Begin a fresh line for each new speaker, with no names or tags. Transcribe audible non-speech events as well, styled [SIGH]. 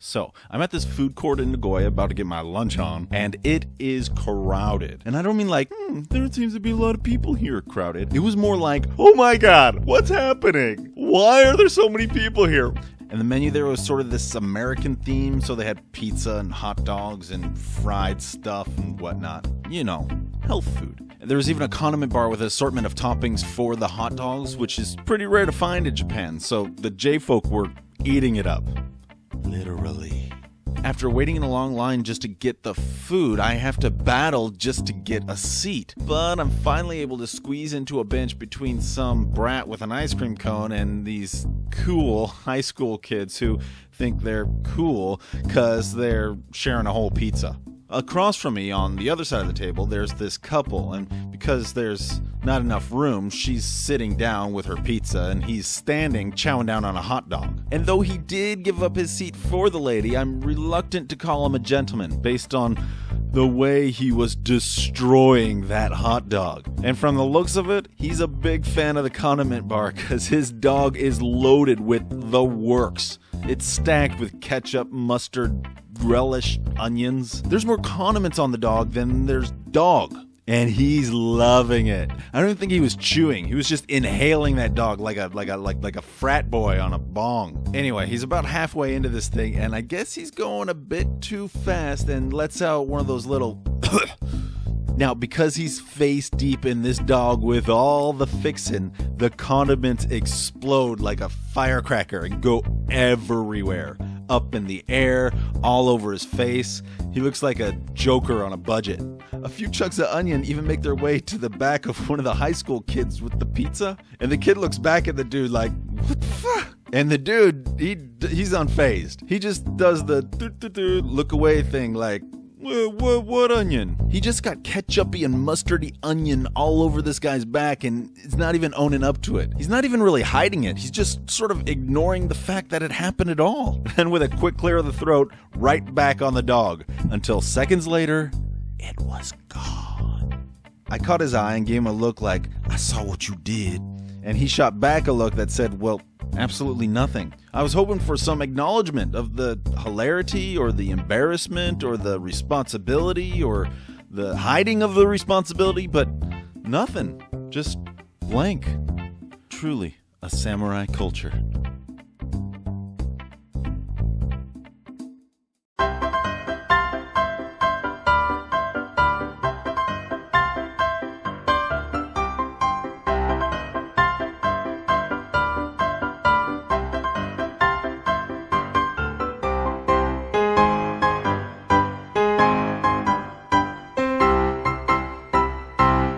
So, I'm at this food court in Nagoya about to get my lunch on, and it is crowded. And I don't mean like, hmm, there seems to be a lot of people here crowded. It was more like, oh my god, what's happening? Why are there so many people here? And the menu there was sort of this American theme, so they had pizza and hot dogs and fried stuff and whatnot. You know, health food. There was even a condiment bar with an assortment of toppings for the hot dogs, which is pretty rare to find in Japan, so the J folk were eating it up. Literally. After waiting in a long line just to get the food, I have to battle just to get a seat. But I'm finally able to squeeze into a bench between some brat with an ice cream cone and these cool [LAUGHS] high school kids who think they're cool because they're sharing a whole pizza. Across from me on the other side of the table, there's this couple, and because there's not enough room, she's sitting down with her pizza and he's standing chowing down on a hot dog. And though he did give up his seat for the lady, I'm reluctant to call him a gentleman based on the way he was destroying that hot dog. And from the looks of it, he's a big fan of the condiment bar because his dog is loaded with the works. It's stacked with ketchup, mustard, relish, onions. There's more condiments on the dog than there's dog. And he's loving it. I don't even think he was chewing. He was just inhaling that dog like a like a like like a frat boy on a bong. Anyway, he's about halfway into this thing, and I guess he's going a bit too fast and lets out one of those little Now, because he's face deep in this dog with all the fixin', the condiments explode like a firecracker and go everywhere. Up in the air, all over his face. He looks like a joker on a budget. A few chunks of onion even make their way to the back of one of the high school kids with the pizza. And the kid looks back at the dude like, what the fuck? And the dude, he he's unfazed. He just does the look away thing like, what, what, onion? He just got ketchupy and mustardy onion all over this guy's back and is not even owning up to it. He's not even really hiding it. He's just sort of ignoring the fact that it happened at all. [LAUGHS] And with a quick clear of the throat, right back on the dog. Until seconds later, it was gone. I caught his eye and gave him a look like, I saw what you did. And he shot back a look that said, Well, Absolutely nothing. I was hoping for some acknowledgement of the hilarity or the embarrassment or the responsibility or the hiding of the responsibility, but nothing. Just blank. Truly a samurai culture.